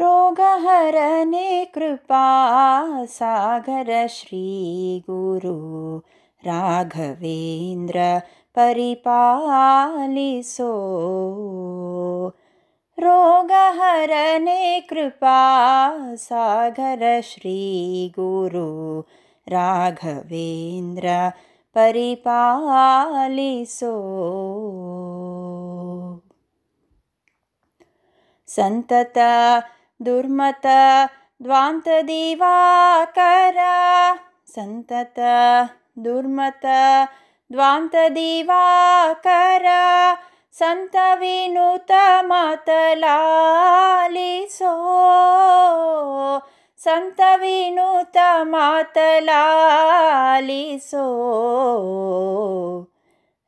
रोगहरणे कृपा सागर श्रीगुरु राघवेन्द्र परिपालिसो। रोगहरणे कृपा सागर श्रीगुरु राघवेन्द्र परिपालिसो। सन्तत दुर्मत द्वान्तदिवाकर सन्तत दुर्मत द्वान्तदिवाकर सन्तविनुतमतलालिसो सन्तविनुतमातलालिसो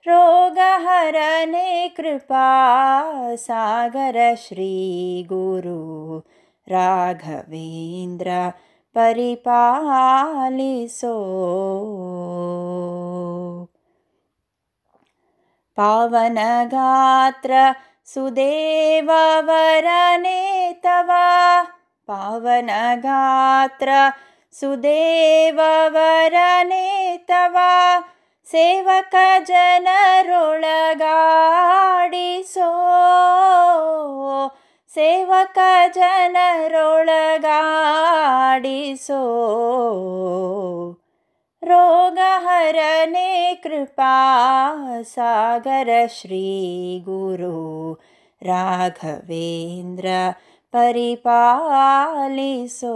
रोगहरणे कृपा सागर श्रीगुरु राघवेन्द्र परिपालिसो। पावनगात्र सुदेववरने तव। पावनगात्र सुदेववरने तव। सेवकजनरोळगाडिसो सेवकजनरोळगाडिसो। रोगहरणे कृपा सागर श्रीगुरु राघवेन्द्र परिपालिसो।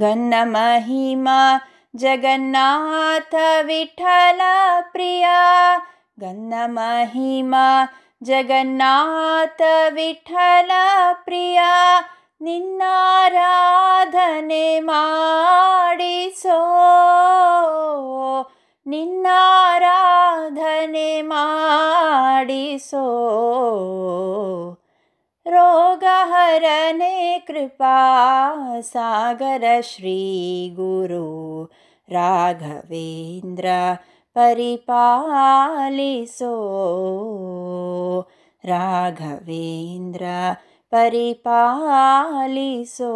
गन्नमहिमा जगन्नाथ विठ्ठलप्रिया गन्नमहिमा जगन्नाथ विठ्ठलप्रिया निन्नाराधने माडिसो। निन्नाराधने माडिसो। रोगहरणे कृपा सागर श्रीगुरु राघवेन्द्र परिपालिसो। राघवेन्द्र परिपालिसो।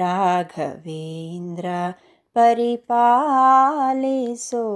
राघवेन्द्र परिपालिसो